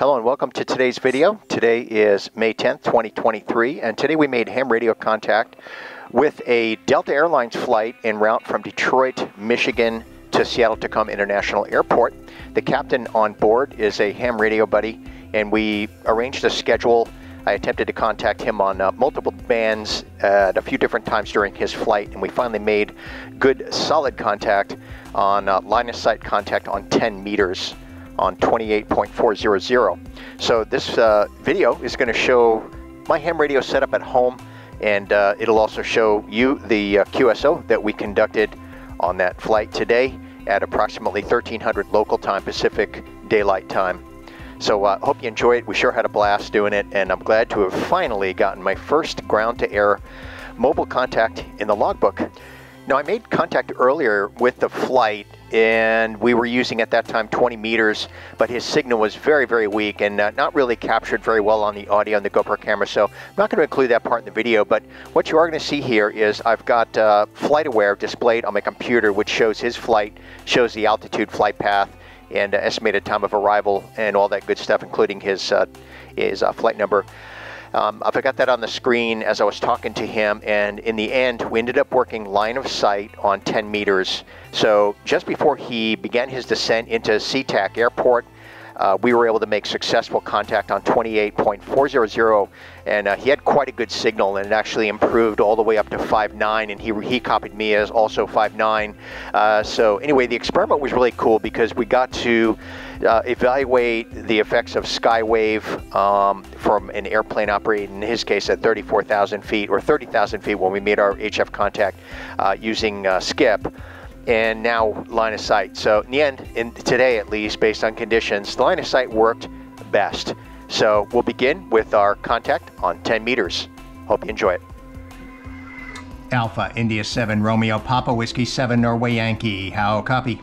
Hello and welcome to today's video. Today is May 10th, 2023, and today we made ham radio contact with a Delta Airlines flight en route from Detroit, Michigan to Seattle Tacoma International Airport. The captain on board is a ham radio buddy, and we arranged a schedule. I attempted to contact him on uh, multiple bands at a few different times during his flight, and we finally made good, solid contact on uh, line of sight contact on 10 meters on 28.400. So this uh, video is going to show my ham radio setup at home and uh, it'll also show you the uh, QSO that we conducted on that flight today at approximately 1300 local time Pacific Daylight Time. So I uh, hope you enjoy it. We sure had a blast doing it and I'm glad to have finally gotten my first ground to air mobile contact in the logbook. Now I made contact earlier with the flight and we were using at that time 20 meters, but his signal was very, very weak and uh, not really captured very well on the audio on the GoPro camera. So I'm not going to include that part in the video, but what you are going to see here is I've got uh, FlightAware displayed on my computer, which shows his flight, shows the altitude, flight path, and uh, estimated time of arrival, and all that good stuff, including his uh, his uh, flight number. Um, I got that on the screen as I was talking to him, and in the end, we ended up working line of sight on 10 meters. So just before he began his descent into SeaTac Airport, uh, we were able to make successful contact on 28.400, and uh, he had quite a good signal, and it actually improved all the way up to 5.9, and he, he copied me as also 5.9. Uh, so anyway, the experiment was really cool because we got to uh, evaluate the effects of skywave um, from an airplane operating, in his case, at 34,000 feet or 30,000 feet when we made our HF contact uh, using uh, Skip and now line of sight. So in the end, in today at least, based on conditions, the line of sight worked best. So we'll begin with our contact on 10 meters. Hope you enjoy it. Alpha India 7 Romeo Papa Whiskey 7 Norway Yankee. How copy?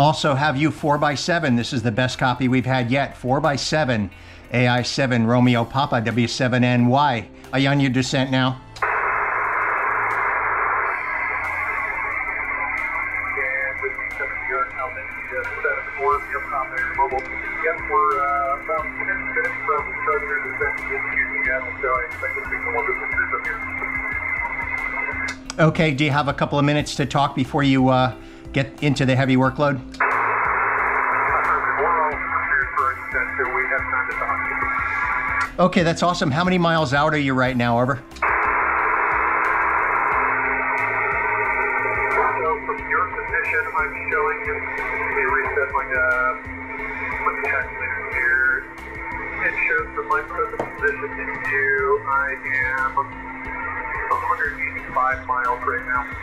Also have you 4x7. This is the best copy we've had yet. 4x7, AI7 Romeo Papa W7NY. Are you on your descent now? Okay, do you have a couple of minutes to talk before you uh, get into the heavy workload? Okay, that's awesome. How many miles out are you right now, over?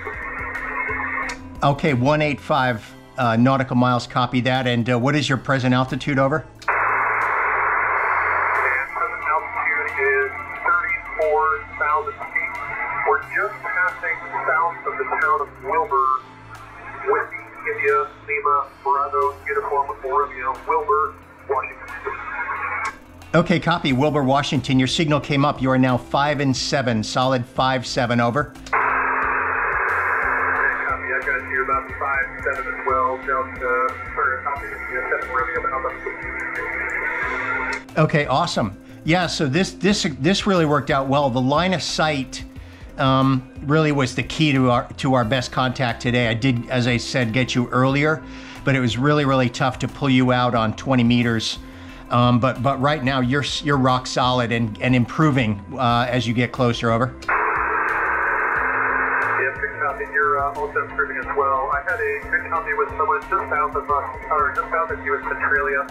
So your position, I'm showing you. Let me reset my uh, my calculator here. It shows from present position to you, I am 185 miles right now. Okay, 185 uh, nautical miles. Copy that. And uh, what is your present altitude over? Wilbur, Washington. Okay, copy. Wilbur, Washington. Your signal came up. You are now five and seven, solid five seven. Over. Delta, Okay, awesome. Yeah, so this this this really worked out well. The line of sight um, really was the key to our to our best contact today. I did, as I said, get you earlier, but it was really really tough to pull you out on 20 meters. Um, but but right now you're you're rock solid and and improving uh, as you get closer. Over. Uh, also improving as well. I had a good copy with someone just south of us, or just south of you in Centralia,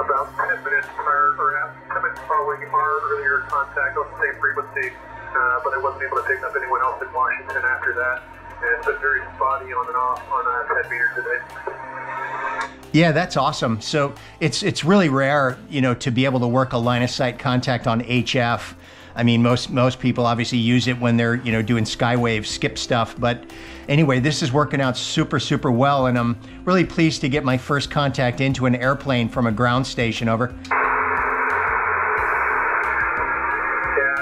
about 10 minutes prior, or 10 minutes following our earlier contact on the same frequency uh, but I wasn't able to pick up anyone else in Washington after that. And it's been very spotty on and off on uh, 10 meter today. Yeah, that's awesome. So it's it's really rare, you know, to be able to work a line of sight contact on HF. I mean, most most people obviously use it when they're you know doing skywave skip stuff. But anyway, this is working out super super well, and I'm really pleased to get my first contact into an airplane from a ground station. Over. Yeah,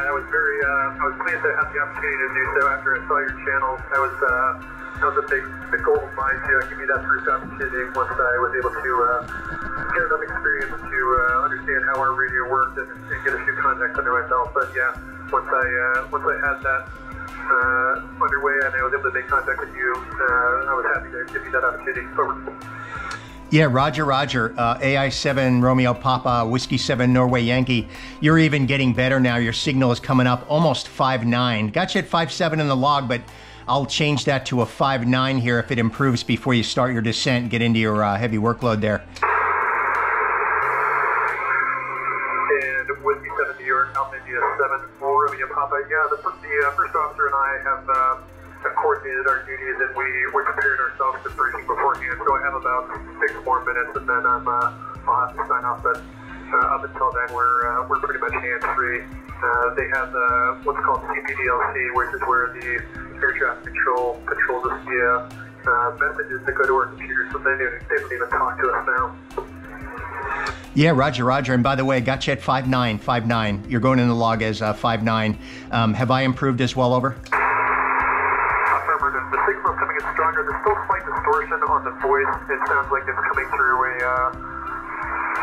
I was very uh, I was pleased to have the opportunity to do so after I saw your channel. I was. Uh that was a big, big goal of mine to give me that first opportunity once I was able to uh, get enough experience to uh, understand how our radio worked and, and get a few contacts under my belt. But yeah, once I uh, once I had that uh, underway and I was able to make contact with you, uh, I was happy to give you that opportunity. Over. Yeah, Roger, Roger. Uh, AI7 Romeo Papa, Whiskey 7 Norway Yankee. You're even getting better now. Your signal is coming up almost five nine. Got you at five seven in the log, but I'll change that to a 5.9 here if it improves before you start your descent, and get into your uh, heavy workload there. And Whiskey 7 New York, Alpha India 7 4 Romeo Papa. Yeah, the, the uh, first officer and I have. Uh, coordinated our duties and we, we prepared ourselves to briefing beforehand. So I have about six more minutes and then I'm, uh, I'll have to sign off. But uh, up until then, we're, uh, we're pretty much hands free. They have what's called CPDLC, which is where the air traffic control controls us via uh, messages that go to our computer. So they don't, they don't even talk to us now. Yeah, Roger, Roger. And by the way, got you at 5'9, 5'9. You're going in the log as uh, 5'9. Um, have I improved as well over? Affirmative. The signal's coming in stronger. There's still slight distortion on the voice. It sounds like it's coming through a uh,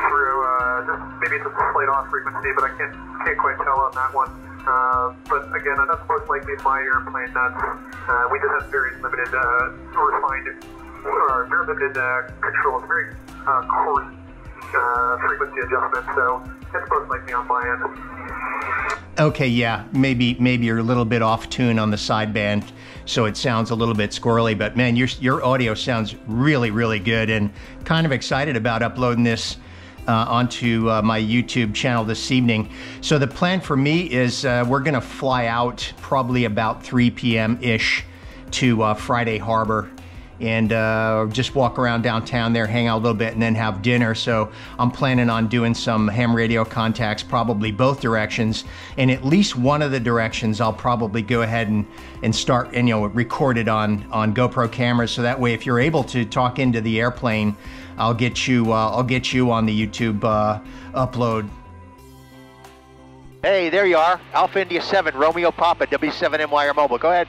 through uh, just maybe it's a slight off frequency, but I can't can't quite tell on that one. Uh, but again, that's most likely my airplane. That's uh, we just have very limited uh, refined or very limited uh, controls, very uh, coarse uh, frequency adjustment. So it's most likely on my end. Okay, yeah, maybe maybe you're a little bit off tune on the sideband, so it sounds a little bit squirrely. But man, your your audio sounds really really good, and kind of excited about uploading this uh, onto uh, my YouTube channel this evening. So the plan for me is uh, we're gonna fly out probably about 3 p.m. ish to uh, Friday Harbor and uh, just walk around downtown there, hang out a little bit, and then have dinner. So I'm planning on doing some ham radio contacts, probably both directions. And at least one of the directions, I'll probably go ahead and, and start and you know record it on on GoPro cameras. So that way, if you're able to talk into the airplane, I'll get you uh, I'll get you on the YouTube uh, upload. Hey, there you are, Alpha India 7, Romeo Papa, W7MYR Mobile. Go ahead.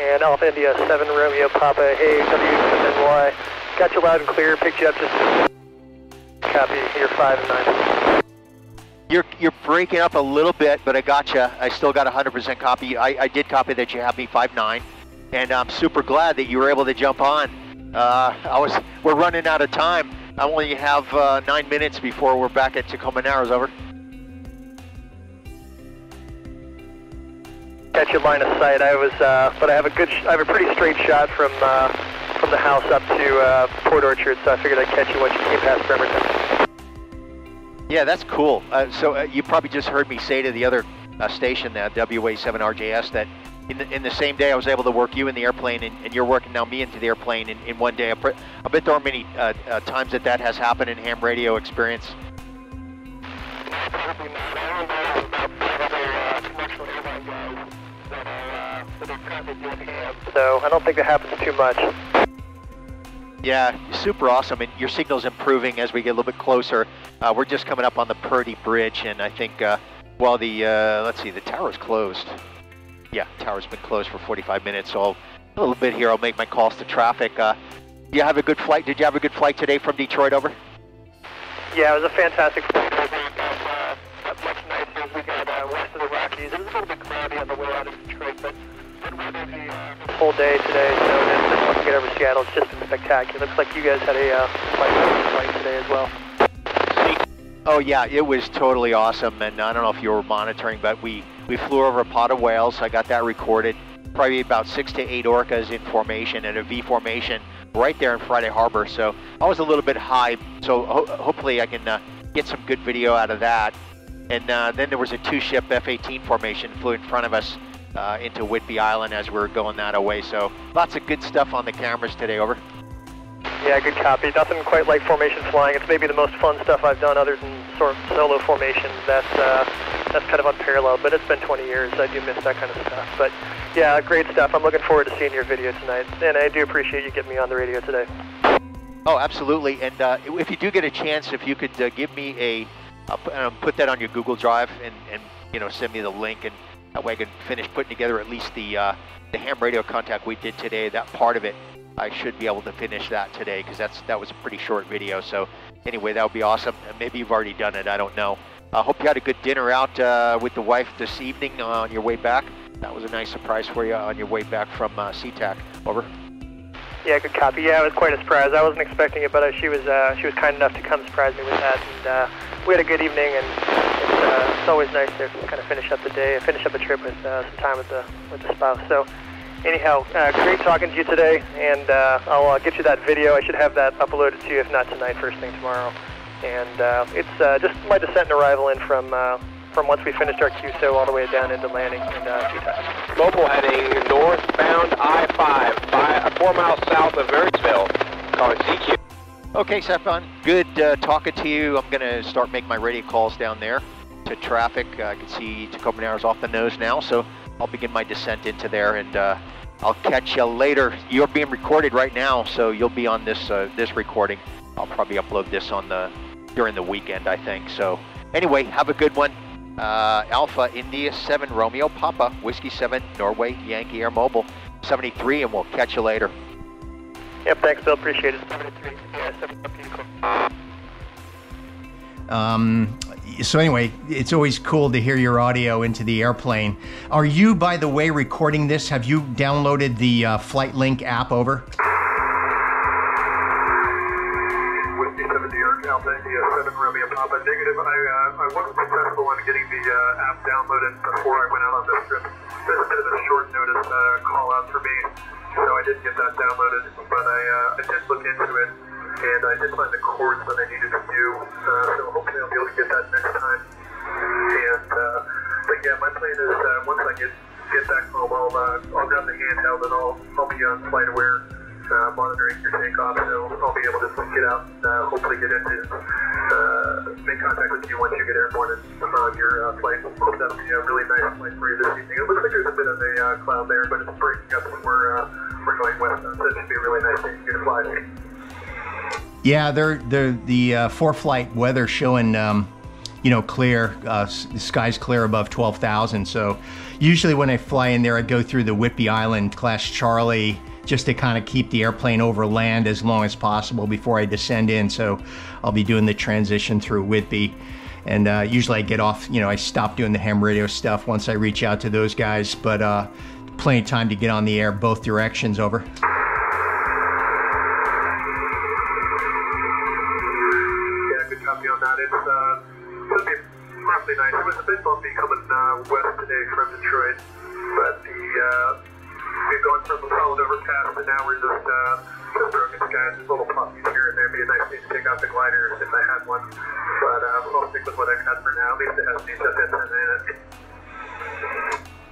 And Alpha India 7 Romeo Papa, hey, W7NY. Got you loud and clear, picked you up just copy, you're 5 and 9. You're, you're breaking up a little bit, but I got you. I still got 100% copy. I, I did copy that you have me 5-9, and I'm super glad that you were able to jump on. Uh, I was, we're running out of time. I only have uh, nine minutes before we're back at Tacoma Narrows, over. Catch your line of sight. I was, uh, but I have a good, I have a pretty straight shot from uh, from the house up to uh, Port Orchard, so I figured I'd catch you once you came past Bremerton. Yeah, that's cool. Uh, so uh, you probably just heard me say to the other uh, station, uh, WA7RJS, that in the, in the same day I was able to work you in the airplane, and, and you're working now me into the airplane in, in one day. I bet there are many times that that has happened in ham radio experience. So I don't think that happens too much. Yeah, super awesome, and your signal's improving as we get a little bit closer. Uh, we're just coming up on the Purdy Bridge, and I think, uh, well, the, uh, let's see, the tower's closed. Yeah, tower's been closed for 45 minutes, so I'll, a little bit here, I'll make my calls to traffic. Uh, you have a good flight? Did you have a good flight today from Detroit over? Yeah, it was a fantastic flight. Uh, much nicer we got uh, west of the Rockies. It was a little bit cloudy on the way out of Detroit, but full day today, so just once we get over Seattle, it's just been spectacular. Looks like you guys had a uh, flight today as well. Oh yeah, it was totally awesome, and I don't know if you were monitoring, but we, we flew over a pod of whales. I got that recorded. Probably about six to eight orcas in formation and a V formation right there in Friday Harbor. So I was a little bit high, so ho hopefully I can uh, get some good video out of that. And uh, then there was a two-ship F-18 formation flew in front of us uh, into Whidbey Island as we are going that away. So lots of good stuff on the cameras today, over. Yeah, good copy. Nothing quite like formation flying. It's maybe the most fun stuff I've done other than sort of solo formations. That's, uh, that's kind of unparalleled, but it's been 20 years. I do miss that kind of stuff. But yeah, great stuff. I'm looking forward to seeing your video tonight. And I do appreciate you getting me on the radio today. Oh, absolutely. And uh, if you do get a chance, if you could uh, give me a, uh, put that on your Google Drive and, and you know, send me the link and That way I can finish putting together at least the uh, the ham radio contact we did today. That part of it, I should be able to finish that today because that's that was a pretty short video. So anyway, that would be awesome. Maybe you've already done it. I don't know. I hope you had a good dinner out uh, with the wife this evening on your way back. That was a nice surprise for you on your way back from uh, SeaTac. Over. Yeah, good copy. Yeah, it was quite a surprise. I wasn't expecting it, but uh, she was uh, she was kind enough to come surprise me with that, and uh, we had a good evening. And it's, uh, it's always nice to kind of finish up the day, finish up the trip with uh, some time with the with the spouse. So, anyhow, uh, great talking to you today, and uh, I'll uh, get you that video. I should have that uploaded to you, if not tonight, first thing tomorrow. And uh, it's uh, just my descent and arrival in from uh, from once we finished our QSO all the way down into landing and uh, SeaTac. Mobile heading northbound I-5, five, four miles south of Marysville, calling CQ. Okay, Stefan, good uh, talking to you. I'm going to start making my radio calls down there to traffic. Uh, I can see Tacoma Narrows off the nose now, so I'll begin my descent into there, and uh, I'll catch you later. You're being recorded right now, so you'll be on this uh, this recording. I'll probably upload this on the during the weekend, I think. So anyway, have a good one. Uh, Alpha India 7 Romeo Papa Whiskey 7 Norway Yankee Air Mobile 73, and we'll catch you later. Yep, thanks, Bill. Appreciate it. 73. Yeah, 73. Cool. Um, so anyway, it's always cool to hear your audio into the airplane. Are you, by the way, recording this? Have you downloaded the uh, Flight Link app over? Whiskey 7 New York, Alpha India 7 Romeo Papa. Negative, I, uh, I wasn't successful in getting the uh, app downloaded before I went out on this trip. This is a short notice uh, call out for me, so I didn't get that downloaded, but I, uh, I did look into it, and I did find the course that I needed to do, uh, so hopefully I'll be able to get that next time. And, uh, but yeah, my plan is uh, once I get get back home, I'll, uh, I'll grab the handheld and I'll, I'll be on FlightAware uh, monitoring your takeoff, so I'll be able to get out and uh, hopefully get into uh, make contact with you once you get airborne and on your uh, flight. Hope that'll be a really nice flight for you this evening. It looks like there's a bit of a uh, cloud there, but it's breaking up when we're uh, we're going west, so it should be a really nice day for you to fly. Yeah, they're, they're the uh, for-flight weather showing, um, you know, clear. Uh, the sky's clear above 12,000. So usually when I fly in there, I go through the Whidbey Island class Charlie just to kind of keep the airplane over land as long as possible before I descend in. So I'll be doing the transition through Whidbey. And uh, usually I get off, you know, I stop doing the ham radio stuff once I reach out to those guys. But uh, plenty of time to get on the air both directions over. Uh, nice. It was a bit bumpy coming uh, west today from Detroit, but the uh, gone from solid to now we're just uh, just broken skies, just little here and there. Be a nice day to take the glider if I had one, but uh, I'll stick with what I've got for now. At least it has in it.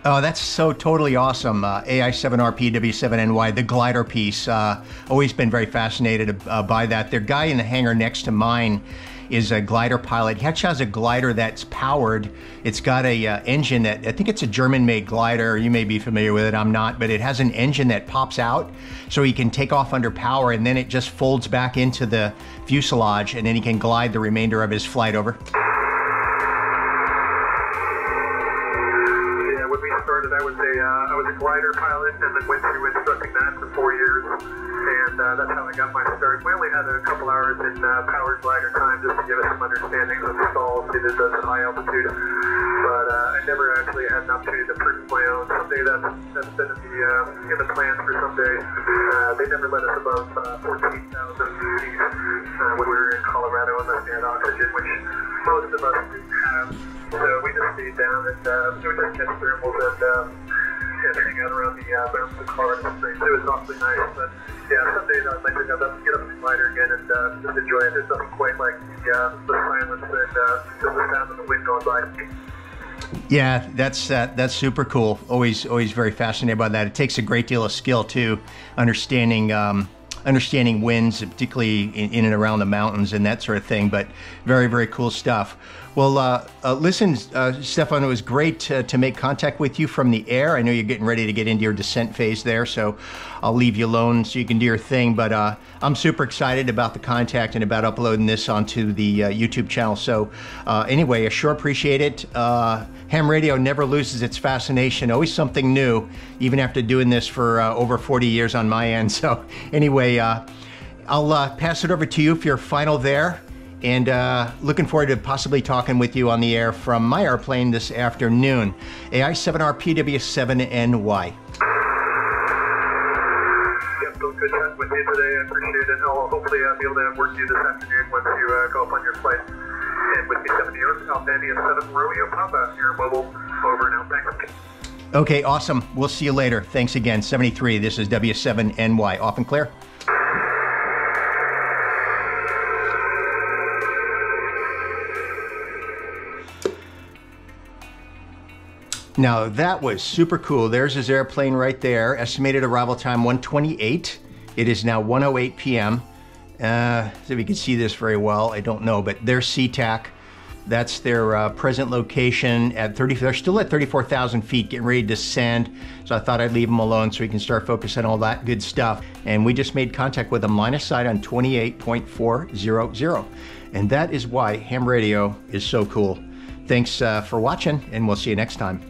Oh, that's so totally awesome. Uh, AI7RP W7NY, the glider piece. Uh, always been very fascinated uh, by that. The guy in the hangar next to mine is a glider pilot. He actually has a glider that's powered. It's got a uh, engine that I think it's a German-made glider. You may be familiar with it. I'm not, but it has an engine that pops out, so he can take off under power, and then it just folds back into the fuselage, and then he can glide the remainder of his flight over. Yeah, when we started, I was a uh, I was a glider pilot, and then went through instructing that for four years, and uh, that's how I got my start. We only had a couple hours in uh, powered glider time just to give us some understanding of the stalls needed at high altitude, but uh, I never actually had an opportunity to purchase my own. Someday that's that's been in the uh, in the plans for someday. Uh, they never let us above uh, 14,000 feet uh, when we were in Colorado unless they had oxygen, which most of us didn't have. So we just stayed down and uh, we just catch thermals and, um, and hang out around the uh, of Colorado Springs. It was awfully nice. But yeah, someday to up, get up the again and uh, just enjoy it. There's quite like the, uh, the silence and uh, just the sound of the wind going by. Yeah, that's uh, that's super cool. Always always very fascinated by that. It takes a great deal of skill too, understanding um, understanding winds, particularly in, in and around the mountains and that sort of thing. But very very cool stuff. Well, uh, uh, listen, uh, Stefan, it was great to, to, make contact with you from the air. I know you're getting ready to get into your descent phase there, so I'll leave you alone so you can do your thing. But uh, I'm super excited about the contact and about uploading this onto the uh, YouTube channel. So, uh, anyway, I sure appreciate it. ham radio never loses its fascination, always something new, even after doing this for over 40 years on my end. So, anyway, I'll pass it over to you for your final there and uh, looking forward to possibly talking with you on the air from my airplane this afternoon. AI7R PW7NY. Good chatting with you today. I appreciate it. I'll hopefully I'll be able to work you this afternoon once you uh, go up on your flight. And with me 70 Albania 7 Romeo Papa, your mobile over now. Thanks. Okay, awesome. We'll see you later. Thanks again. 73, this is W7NY. Off and clear. Now that was super cool. There's his airplane right there. Estimated arrival time 128. It is now 1:08 p.m. Uh, so if you can see this very well, I don't know, but there's SeaTac. That's their uh, present location at 30. They're still at 34,000 feet, getting ready to descend. So I thought I'd leave them alone so we can start focusing on all that good stuff. And we just made contact with them, line of sight on 28.400. And that is why ham radio is so cool. Thanks uh, for watching, and we'll see you next time.